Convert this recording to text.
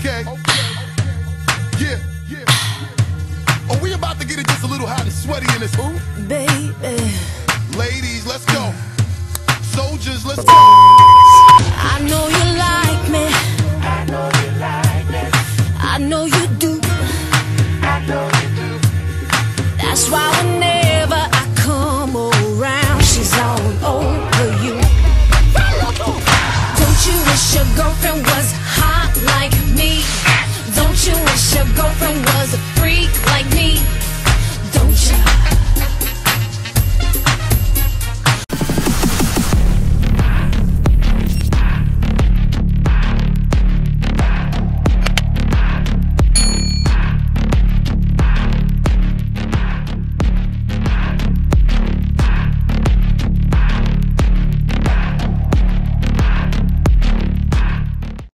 okay. Yeah, yeah. Are we about to get it just a little hot and sweaty in this room? Baby. Ladies, let's go. Soldiers, let's go. I know you like me. I know you like me. I know you do. I know you do. That's why whenever I come around, she's all over you. Don't you wish your girlfriend was girlfriend was a